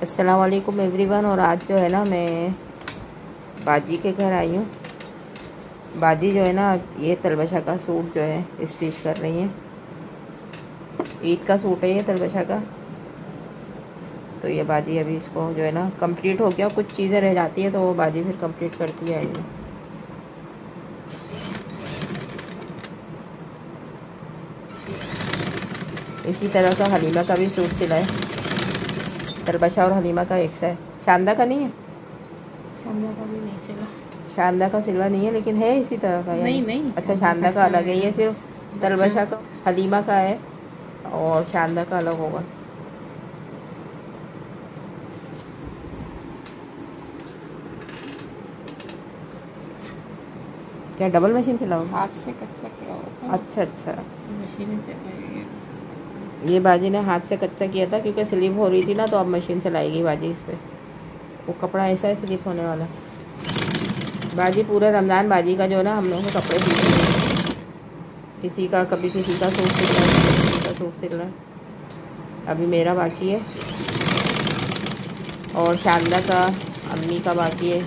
वालेकुम एवरीवन और आज जो है ना, मैं बाजी के घर आई हूँ। बाजी जो है ना, ये तलबशा का सूट जो है, स्टिच कर रही है। ईद का सूट है ये तलबशा का। तो ये बाजी अभी इसको जो है ना कंप्लीट हो गया। कुछ चीज़ें रह जाती है तो वो बाजी फिर कंप्लीट करती है ये इसी तरह का हलीमा का भी सूट सिला तरबशा और हलीमा का एक सा। है शानदा का नहीं है? शानदा का भी नहीं सिला। शानदा का सिला नहीं है लेकिन है इसी तरह का नहीं नहीं। अच्छा शानदा का अलग है ये सिर्फ़ तरबशा का हलीमा का है और शानदा का अलग होगा। क्या डबल मशीन सिलाओ हाथ से कच्चा किया होगा। अच्छा अच्छा। मशीन से ये बाजी ने हाथ से कच्चा किया था क्योंकि स्लिप हो रही थी ना तो अब मशीन से लाएगी बाजी इस पर वो कपड़ा ऐसा है स्लिप होने वाला। बाजी पूरा रमज़ान बाजी का जो है ना हम लोगों को कपड़े सिल किसी का कभी किसी का सूट सिल रहा है किसी का सूट सिल रहा है। अभी मेरा बाकी है। और शानदा का अम्मी का बाकी है।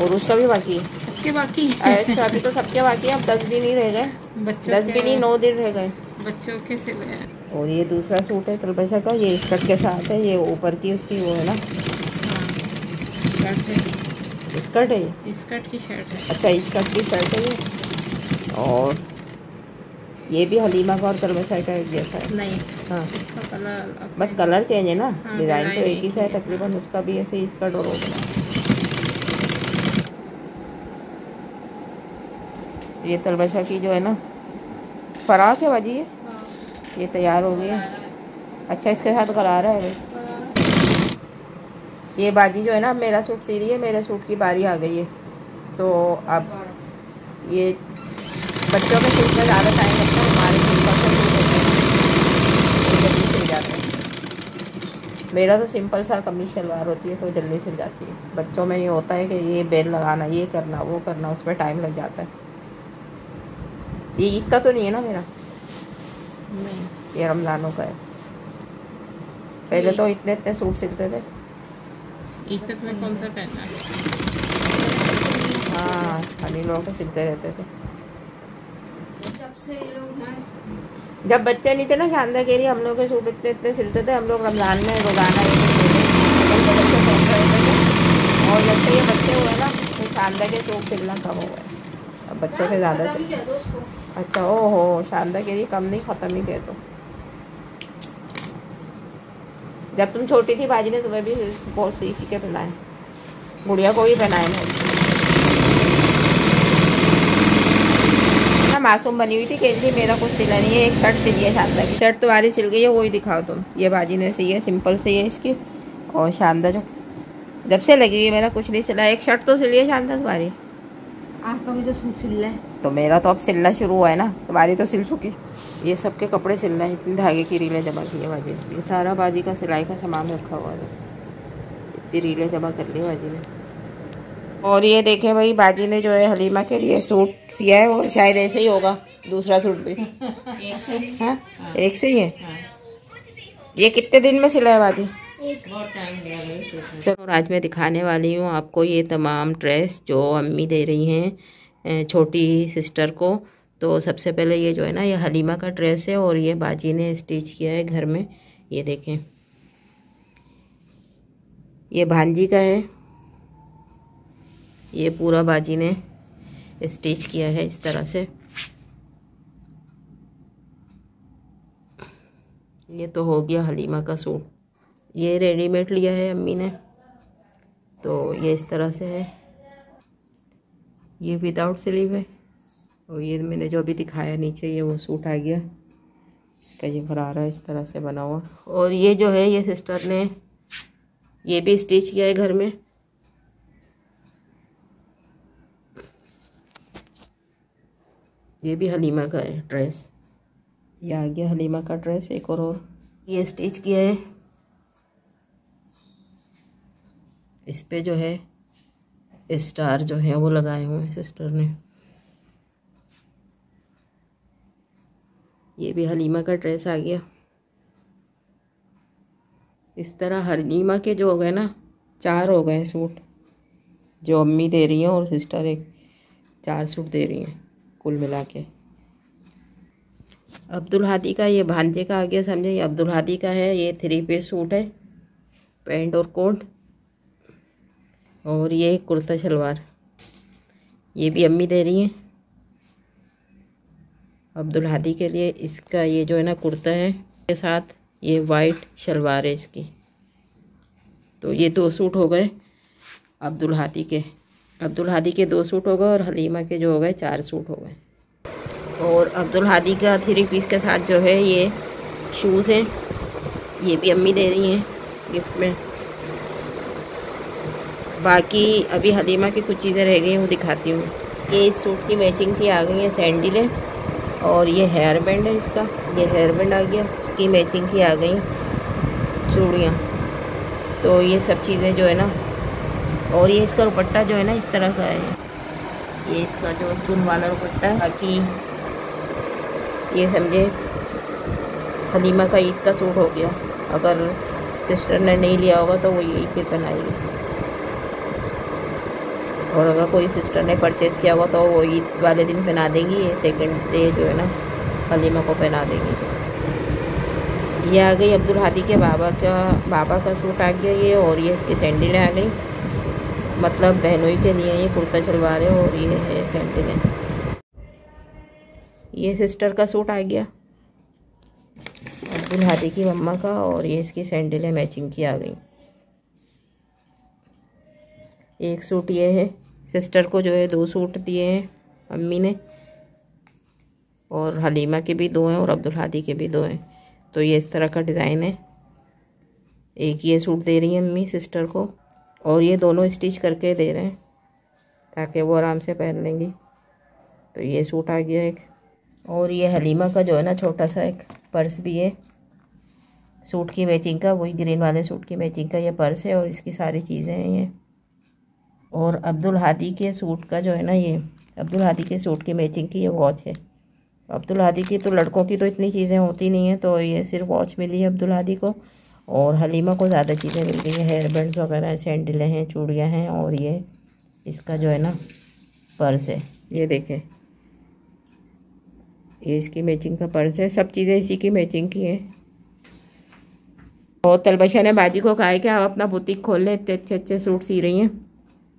और उसका भी बाकी है। सबके बाकी अच्छा अभी तो सबके बाकी है अब दस दिन ही रह गए। बच्चों दस भी नहीं नौ दिन रह गए। बच्चों के सिले हैं। और ये दूसरा सूट है कलबशा का। ये स्कर्ट के साथ है ये ऊपर की उसकी वो है ना। स्कर्ट है। ये? स्कर्ट की शर्ट है। अच्छा स्कर्ट की शर्ट है ये? और ये भी हलीमा का और कलबशा का एक जैसा है? नहीं हाँ। कलर बस कलर चेंज है ना? हाँ, डिज़ाइन तो एक ही सा है तकरीबन उसका भी ऐसे ही स्कर्ट और होगा ये तलबशा की जो है ना फराक है बाजी ये। ये तैयार हो है अच्छा इसके साथ करारा है भाई ये बाजी जो है ना मेरा सूट सी रही है, मेरे सूट की बारी आ गई है। तो अब ये बच्चों के सूट में ज़्यादा टाइम लगता है, हमारे सूट हैं। जल्दी सिल जाते हैं। मेरा तो सिंपल सा कमीज शलवार होती है तो जल्दी सिल जाती है। बच्चों में ये होता है कि ये बेल लगाना, ये करना, वो करना, उसमें टाइम लग जाता है। ये ईद का तो नहीं है ना मेरा? नहीं ये रमज़ानों का है पहले तो इतने इतने सूट सिलते थे। पे तुम्हें कौन सा पहनना है हाँ हम लोग तो सिलते रहते थे। जब से ये लोग जब बच्चे नहीं थे ना शानदार के लिए हम लोग के सूट इतने इतने सिलते थे। हम लोग रमज़ान में रोज़ाना रहे थे। और जब से ये बच्चे हुए ना तो शानदार के सूट सिलना कम हो गए। अब बच्चों के ज़्यादा सिल अच्छा ओ हो शानदार के लिए कम नहीं ख़त्म ही कह दो जब तुम छोटी थी बाजी ने तुम्हें भी बहुत सी सी के पहनाए गुड़िया को भी पहनाए ना मासूम बनी हुई थी कह रही मेरा कुछ सिला नहीं है एक शर्ट सिली है शानदार की। शर्ट तुम्हारी सिल गई है वही दिखाओ तुम। ये बाजी ने सी है सिंपल सी है इसकी। और शानदार जो? जब से लगी हुई है मेरा कुछ नहीं सिला एक शर्ट तो सिली है शानदार तुम्हारी। आपका भी तो सूट सिल रहा है। तो मेरा तो अब सिलना शुरू हुआ है ना तुम्हारी तो सिल चुकी। ये सबके कपड़े सिलना है इतनी धागे की रीलें जमा की है बाजी ने। ये सारा बाजी का सिलाई का सामान रखा हुआ है। इतनी रीलें जमा कर ली बाजी ने। और ये देखे भाई बाजी ने जो है हलीमा के लिए सूट सिया है और शायद ऐसे ही होगा दूसरा सूट भी। हाँ? एक से ही। है। ये कितने दिन में सिला है बाजी? चलो आज मैं दिखाने वाली हूँ आपको ये तमाम ड्रेस जो अम्मी दे रही हैं छोटी सिस्टर को। तो सबसे पहले ये जो है ना, ये हलीमा का ड्रेस है और ये बाजी ने स्टिच किया है घर में। ये देखें। ये भांजी का है। ये पूरा बाजी ने स्टिच किया है इस तरह से। ये तो हो गया हलीमा का सूट। ये रेडीमेड लिया है अम्मी ने। तो ये इस तरह से है। ये विदाउट स्लीव है। और ये मैंने जो अभी दिखाया नीचे ये वो सूट आ गया। इसका ये फरारा इस तरह से बना हुआ। और ये जो है ये सिस्टर ने ये भी स्टिच किया है घर में। ये भी हलीमा का है ड्रेस ये आ गया हलीमा का ड्रेस एक और, और ये स्टिच किया है। इस पे जो है स्टार जो है वो लगाए हुए हैं सिस्टर ने। ये भी हलीमा का ड्रेस आ गया। इस तरह हलीमा के जो हो गए ना, चार हो गए सूट जो अम्मी दे रही हैं और सिस्टर एक चार सूट दे रही हैं, कुल मिला के। अब्दुल हादी का ये भांजे का आ गया, समझे? ये अब्दुल हादी का है, ये थ्री पीस सूट है पैंट और कोट और ये कुर्ता शलवार ये भी अम्मी दे रही हैं। अब्दुल हादी के लिए इसका ये जो है ना कुर्ता है के साथ ये वाइट शलवार है इसकी। तो ये दो सूट हो गए अब्दुल हादी के। अब्दुल हादी के दो सूट हो गए और हलीमा के जो हो गए चार सूट हो गए। और अब्दुल हादी का थ्री पीस के साथ जो है ये शूज़ हैं। ये भी अम्मी दे रही हैं गिफ्ट में। बाकी अभी हलीमा की कुछ चीज़ें रह गई हैं, वो दिखाती हूँ। ये इस सूट की मैचिंग की आ गई है सैंडल है। और ये हेयर बैंड है इसका, ये हेयर बैंड आ गया, की मैचिंग की आ गई चूड़ियाँ। तो ये सब चीज़ें जो है ना, और ये इसका दुपट्टा जो है ना, इस तरह का है। ये इसका जो चुन वाला दुपट्टा है, बाकी ये समझे हलीमा का ईद का सूट हो गया। अगर सिस्टर ने नहीं लिया होगा तो वो यही फिर पहनाएगी और अगर कोई सिस्टर ने परचेज़ किया होगा तो वो ईद वाले दिन पहना देंगी, ये सेकंड डे जो है ना हलीमा को पहना देंगी। ये आ गई अब्दुल हादी के बाबा का बाबा का सूट आ गया ये, और ये इसकी सैंडलें आ गई। मतलब बहनोई के लिए ये कुर्ता शलवार है और ये है सैंडल ये सिस्टर का सूट आ गया, अब्दुल हादी की मम्मा का, और ये इसकी सैंडल मैचिंग की आ गई। एक सूट ये है। सिस्टर को जो है दो सूट दिए हैं, अम्मी ने। और हलीमा के भी दो हैं और अब्दुल हादी के भी दो हैं। तो ये इस तरह का डिज़ाइन है। एक ये सूट दे रही है अम्मी, सिस्टर को। और ये दोनों स्टिच करके दे रहे हैं, ताकि वो आराम से पहन लेंगी। तो ये सूट आ गया एक। और ये हलीमा का जो है ना, छोटा सा एक पर्स भी है। सूट की मैचिंग का, वही ग्रीन वाले सूट की मैचिंग का ये पर्स है और इसकी सारी चीज़ें हैं ये। और अब्दुल हादी के सूट का जो है ना ये, अब्दुल हादी के सूट की मैचिंग की ये वॉच है। अब्दुल हादी की तो लड़कों की तो इतनी चीज़ें होती नहीं हैं तो ये सिर्फ़ वॉच मिली है अब्दुल हादी को। और हलीमा को ज़्यादा चीज़ें मिल गई हैं हेयर बैंड्स वगैरह सैंडलें हैं, चूड़ियाँ हैं और ये इसका जो है ना पर्स है। ये देखें। ये इसकी मैचिंग का पर्स है, सब चीज़ें इसी की मैचिंग की हैं। और तलबशा ने बाजी को कहा है कि आप अपना बुटीक खोल लें, इतने अच्छे अच्छे सूट सी रही हैं।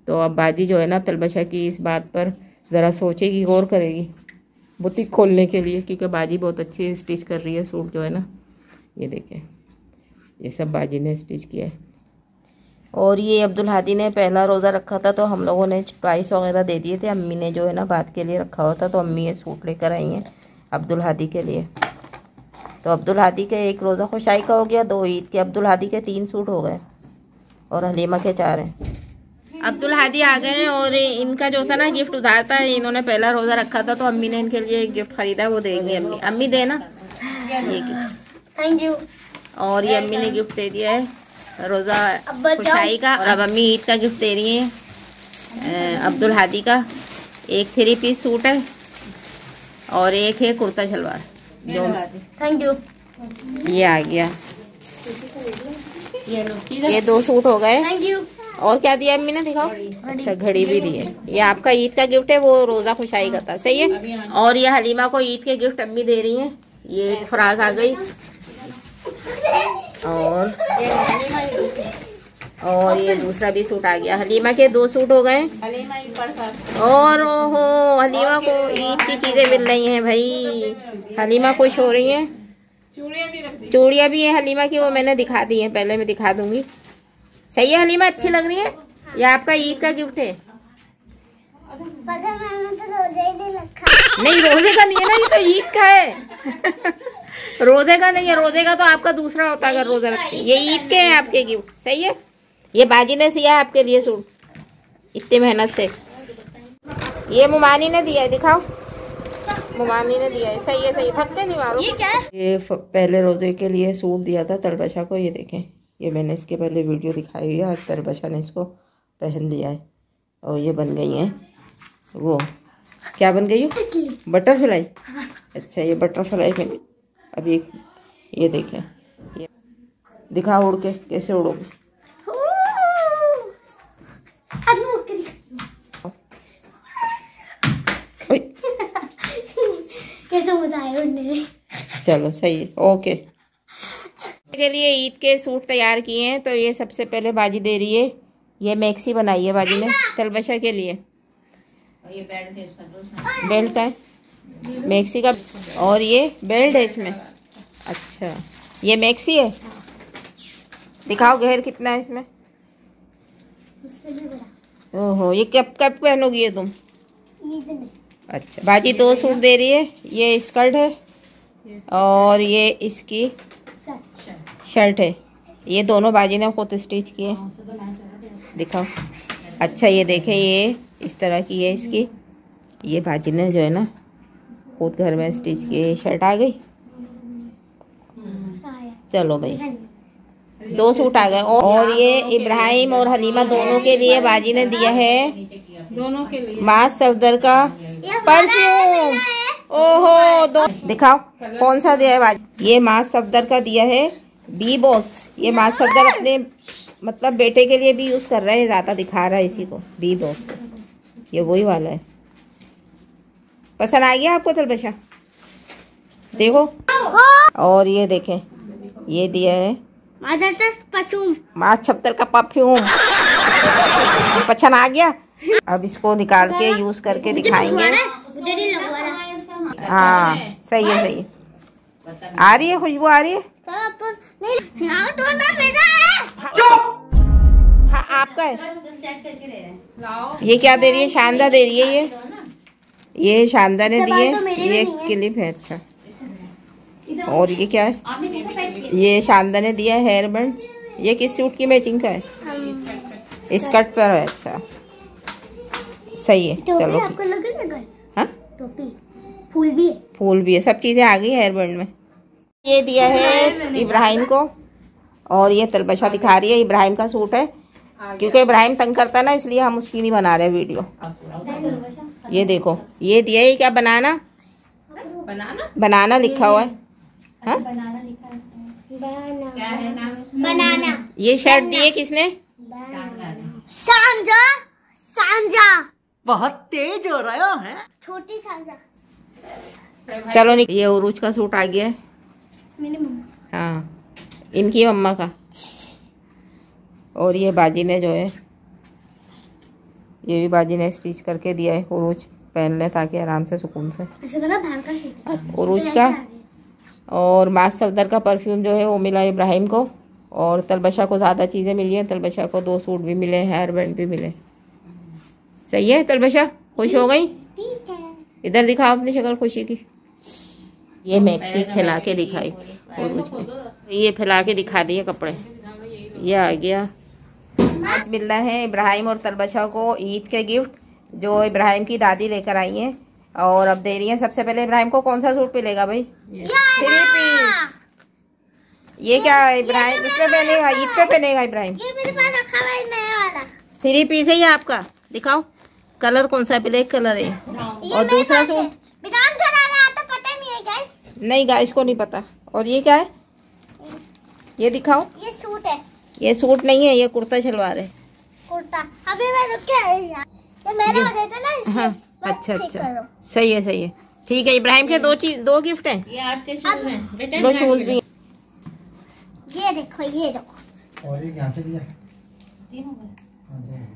तो अब बाजी जो है ना, तलबशा की इस बात पर ज़रा सोचेगी, गौर करेगी बुटीक खोलने के लिए, क्योंकि बाजी बहुत अच्छी स्टिच कर रही है सूट जो है ना। ये देखें ये सब बाजी ने स्टिच किया है। और ये अब्दुल हादी ने पहला रोज़ा रखा था तो हम लोगों ने प्राइस वगैरह दे दिए थे। अम्मी ने जो है ना, बात के लिए रखा हुआ था तो अम्मी ये सूट लेकर आई हैं अब्दुल हादी के लिए। तो अब्दुल हादी के एक रोज़ा खुशाई का हो गया, दो ईद के। अब्दुल हादी के तीन सूट हो गए और हलीमा के चार हैं। अब्दुल हादी आ गए हैं और इनका जो था ना गिफ्ट उधारता है इन्होंने पहला रोज़ा रखा था तो अम्मी ने इनके लिए एक गिफ्ट खरीदा है वो देंगे अम्मी। अम्मी देना ये थैंक यू और ये अम्मी ने गिफ्ट दे दिया है रोज़ा खुशाई का और अब अम्मी ईद का गिफ्ट दे रही है अब्दुल हादी का। एक थ्री पीस सूट है और एक है कुर्ता शलवार जो थैंक यू ये आ गया। ये दो सूट हो गए। थैंक यू और क्या दिया अम्मी ने दिखाओ? अच्छा घड़ी भी दी है। ये आपका ईद का गिफ्ट है वो रोज़ा खुशाई का था सही है? और ये हलीमा को ईद के गिफ्ट अम्मी दे रही हैं। ये एक फ्राक आ गई। और और ये दूसरा भी सूट आ गया। हलीमा के दो सूट हो गए। और ओहो हलीमा को ईद की चीज़ें मिल रही हैं भाई। हलीमा खुश हो रही हैं। चूड़ियाँ भी है हलीमा की वो मैंने दिखा दी है। पहले मैं दिखा दूँगी। सही है हलीमा अच्छी लग रही है? ये आपका ईद का गिफ्ट है। नहीं रोज़े का नहीं है ना ये तो ईद का है। रोज़े का नहीं है रोज़े का तो आपका दूसरा होता है अगर रोजा रखते ये ईद के हैं आपके गिफ्ट सही है? ये बाजी ने सिया है आपके लिए सूट इतनी मेहनत से। ये मुमानी ने दिया है दिखाओ। मुमानी ने दिया है। सही है सही थक के नहीं मारो। ये क्या है? ये पहले रोज़े के लिए सूट दिया था तलबशा को ये देखें। ये मैंने इसके पहले वीडियो दिखाई हुई है आज तलबशा ने इसको पहन लिया है। और ये बन गई हैं वो। क्या बन गई है? बटरफ्लाई। अच्छा ये बटरफ्लाई में अभी एक ये देखें। ये दिखा उड़ के कैसे उड़ोगे? कैसे मज़ा आया उड़ने चलो सही है। ओके। के लिए ईद के सूट तैयार किए हैं तो ये सबसे पहले बाजी दे रही है। ये मैक्सी बनाई है बाजी ने तलबशा के लिए। ये बेल्ट है मैक्सी का और ये बेल्ट है इसमें। अच्छा ये मैक्सी है? दिखाओ घेर कितना है इसमें। ओहो ये कब कब पहनोगी ये तुम? अच्छा बाजी दो सूट दे रही है। ये स्कर्ट है और ये इसकी शर्ट है। ये दोनों बाजी ने खुद स्टिच किए। दिखाओ। अच्छा ये देखे ये इस तरह की है इसकी। ये बाजी ने जो है ना खुद घर में स्टिच किए। ये शर्ट आ गई? चलो भाई। दो सूट आ गए। और ये इब्राहिम और हलीमा दोनों के लिए बाजी ने दिया है। दोनों के लिए। मास सफदर का परफ्यूम ओहो दो दिखाओ कौन सा दिया है बाजी? ये मास सफदर का दिया है। बी बॉस ये मास सफदर अपने मतलब बेटे के लिए भी यूज़ कर रहा है ज़्यादा दिखा रहा है इसी को बी बॉस। ये वही वाला है। पसंद आ गया आपको तलबशा? देखो। और ये देखें ये दिया है। मास छप्तर का परफ्यूम पसंद आ गया? अब इसको निकाल के यूज़ करके दिखाएँगे। हाँ सही है सही है। आ रही है खुशबू आ रही है? तो अपन नहीं यहाँ तो है हाँ आपका है। ये क्या दे रही है? शानदार दे रही है ये। ये शानदार ने दिए। तो ये क्लिप है अच्छा। और ये क्या है? ये शानदार ने दिया है हेयर बैंड। ये किस सूट की मैचिंग का है? स्कर्ट पर है अच्छा। सही है चलो। आपको लगे ना हाँ? टोपी। फूल भी है। फूल भी है। सब चीज़ें आ गई हेयर बैंड में। ये दिया है इब्राहिम को। और ये तलबशा दिखा रही है इब्राहिम का सूट है। क्योंकि इब्राहिम तंग करता है ना इसलिए हम उसकी नहीं बना रहे वीडियो। ये देखो ये दिया है क्या बनाना? बनाना? बनाना लिखा हुआ है। हाँ? बनाना क्या है नाम? बनाना। ये शर्ट दी है किसने? सांजा सांजा बहुत तेज हो रहा है छोटी सांजा चलो ये उरूज का सूट आ गया है। हाँ इनकी मम्मा का। और ये बाजी ने जो है ये भी बाजी ने स्टिच करके दिया है उरूज पहन ले ताकि आराम से सुकून से। है। उरूज का। और मास सफदर का परफ्यूम जो है वो मिला इब्राहिम को। और तलबशा को ज़्यादा चीज़ें मिली हैं। तलबशा को दो सूट भी मिले हेयर बैंड भी मिले। सही है तलबशा? खुश हो गई? इधर दिखाओ अपनी शक्ल खुशी की। ये मैक्सी फैला के दिखाई। उरूज ने ये फैला के दिखा दिए कपड़े। ये आ गया। आज मिल रहा है इब्राहिम और तलबशा को ईद के गिफ्ट जो इब्राहिम की दादी लेकर आई है। और अब दे रही है सबसे पहले इब्राहिम को कौन सा सूट मिलेगा भाई? थ्री पीस ये क्या है इब्राहिम इसमें पहनेगा ईद पे पहनेगा इब्राहिम? ये मेरे पास रखा हुआ है नया वाला। थ्री पीस है ये आपका। दिखाओ कलर कौन सा ब्लैक कलर है? और दूसरा है। सूट विधान घर आना आता पता नहीं है गाइस नहीं गाइस को नहीं पता। और ये क्या है? ये दिखाओ। ये सूट है। ये सूट नहीं है ये कुर्ता शलवार है। कुर्ता। अभी मैं रुक के आई ये मेरा हो ना हाँ अच्छा अच्छा। सही है सही है। ठीक है इब्राहिम के दो चीज़ दो गिफ्ट हैं। ये आपके शूज़ हैं। बेटे दो शूज़ भी ये देखो ये देखो। और ये क्या से दिया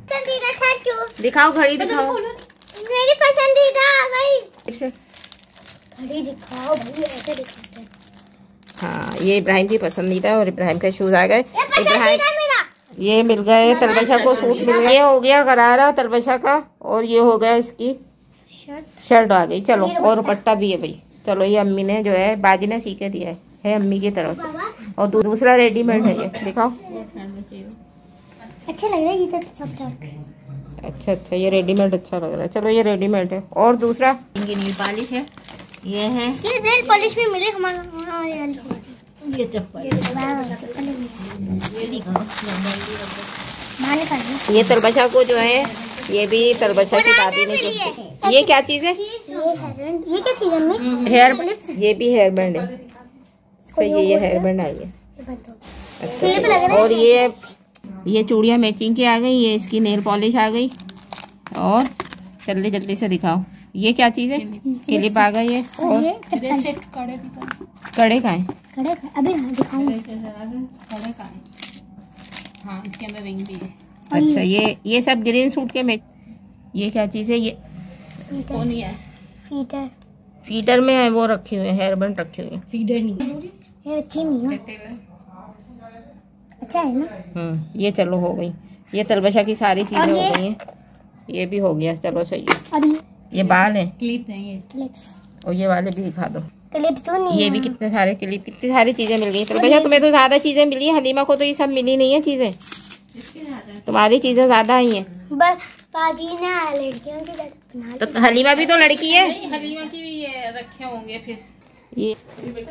पसंदीदा थैंक यू दिखाओ घड़ी दिखाओ। मेरी पसंदीदा आ गई। घड़ी दिखाओ भाई ऐसे दिखाते। हैं हाँ ये इब्राहिम की पसंदीदा और इब्राहिम के शूज़ आ गए। इब्राहिम ये मिल गए तलबशा को सूट मिल गया ये हो गया गरारा तलबशा का और ये हो गया इसकी शर्ट। शर्ट आ गई चलो और दुपट्टा। भी है भाई। चलो ये अम्मी ने जो है बाजी ने सी के दिया है है अम्मी की तरफ़ से। और दू- दूसरा रेडीमेड है ये दिखाओ। अच्छा लग रहा है ये तो सब सब अच्छा अच्छा ये रेडीमेड अच्छा लग रहा है। चलो ये रेडीमेड है। और दूसरा? इनकी नील पॉलिश है। ये है। ये नेल पॉलिश में मिले हमारा वाली। ये चप्पल। ये तलबशा को जो है ये भी तलबशा की दादी ने जो ये क्या चीज़ है? ये क्या चीज़ है हेयर क्लिप्स ये भी हेयर बैंड है। सही है। ये हेयर बैंड आई है। हो रहा और ये? ये चूड़ियाँ मैचिंग की आ गई ये इसकी नेल पॉलिश आ गई। और जल्दी जल्दी से दिखाओ। ये क्या चीज़ है? क्लिप आ गई है और? ये कड़े का है अभी हाँ दिखाऊँगी कड़े का है हाँ इसके अंदर रिंग भी है। अच्छा ये ये सब ग्रीन सूट के में ये क्या चीज़ है? ये फीटर कौन है। फीटर फीडर में है वो रखे हुए है हेयर बैंड रखे हुए है। फीडर नहीं। ये अच्छी नहीं है। अच्छा है ना? हम्म ये चलो हो गई। ये तलबशा की सारी चीज़ें हो गई हैं। ये भी हो गया चलो सही है। और ये बाल है। क्लिप है ये। क्लिप्स। और ये वाले भी दिखा दो। क्लिप्स तो नहीं ये भी कितने सारे क्लिप कितनी सारी चीज़ें मिल गई। तलबशा तुम्हें तो ज़्यादा चीज़ें मिली हैं। हलीमा को तो ये सब मिली नहीं है चीज़ें। तुम्हारी चीज़ें ज़्यादा आई हैं। बस बाजी ने लड़कियों की तरह बना तो हलीमा भी तो लड़की है। हलीमा की भी ये रखे होंगे फिर। ये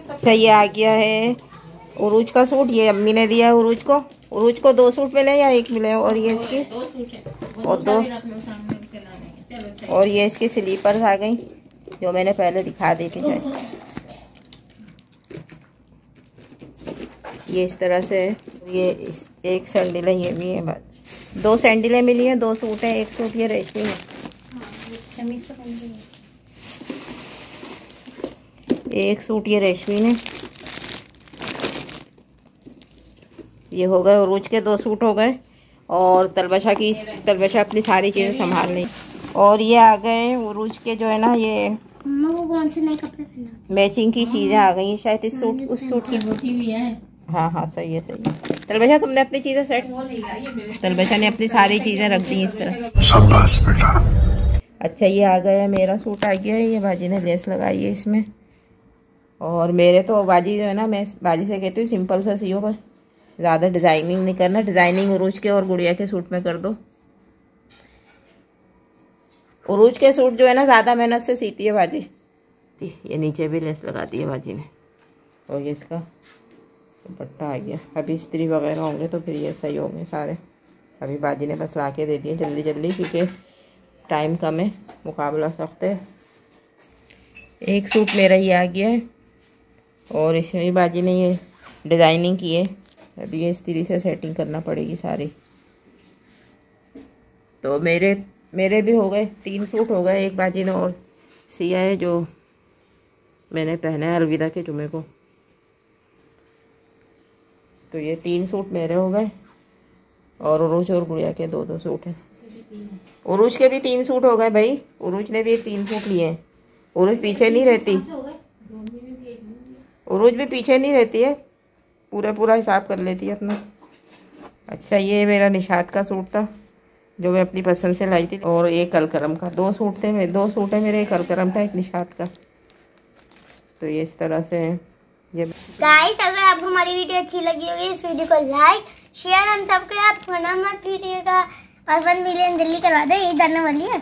अच्छा ये आ गया है उरूज का सूट। ये अम्मी ने दिया है उरूज को। उरूज को दो सूट मिले या एक मिले और ये इसकी? दो सूट है। और दो। और ये इसकी स्लीपर्स आ गई, जो मैंने पहले दिखा दी थी ये इस तरह से। ये इस, एक सैंडल है ये भी है बस दो सैंडलें मिली हैं, दो सूट हैं, एक सूट ये रेशमी है। एक सूट ये रेशमी ने ये हो गए, उरूज के दो सूट हो गए, और तलबशा की तलबशा अपनी सारी चीज़ें संभाल ली और ये आ गए उरूज के जो है ना ये को कौन से नए कपड़े पहना? मैचिंग की चीज़ें आ गई हैं शायद इस सूट उस सूट की। भी है। हाँ हाँ सही है सही है। तलबशा तुमने अपनी चीज़ें सेट वो नहीं लाई है मेरे तलबशा ने अपनी सारी चीज़ें रख दी इस तरह। शाबाश बेटा। अच्छा ये आ गया मेरा सूट आ गया है। ये बाजी ने लेस लगाई है इसमें। और मेरे तो बाजी जो है ना मैं बाजी से कहती हूँ सिंपल सा सियो बस। ज़्यादा डिज़ाइनिंग नहीं करना। डिज़ाइनिंग उरूज के और गुड़िया के सूट में कर दो। उरूज के सूट जो है ना ज़्यादा मेहनत से सीती है भाजी। ये नीचे भी लेस लगा दी है भाजी ने। और ये इसका दुपट्टा आ गया। अभी इस्त्री वगैरह होंगे तो फिर ये सही होंगे सारे। अभी भाजी ने बस ला के दे दिए जल्दी जल्दी क्योंकि टाइम कम है मुकाबला सख्त है। एक सूट मेरा ही आ गया है और इसमें भी बाजी ने ये डिज़ाइनिंग की है। अभी ये स्त्री से सेटिंग करना पड़ेगी सारी। तो मेरे मेरे भी हो गए, तीन सूट हो गए एक बाजी ने और। सिया है जो मैंने पहना है अलविदा के जुमे को। तो ये तीन सूट मेरे हो गए और उरूज और गुड़िया के दो दो सूट हैं। उरूज के भी तीन सूट हो गए भाई। उरूज ने भी तीन सूट लिए हैं। उरूज पीछे नहीं रहती। उरूज भी पीछे नहीं रहती है। पूरा पूरा हिसाब कर लेती है अपना। अच्छा ये मेरा निषाद का सूट था। जो मैं अपनी पसंद से लाई थी और एक अलकरम का। दो सूट थे मेरे, दो सूट है मेरे, एक अलकरम था, एक निशात का। तो ये इस तरह से गाइस अगर आपको हमारी वीडियो अच्छी लगी होगी, इस वीडियो को लाइक शेयर एंड सब्सक्राइब करना मत भूलिएगा। और वन मिलियन दिल्ली करवा दे, ये जानने वाली है।